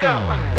Let's go.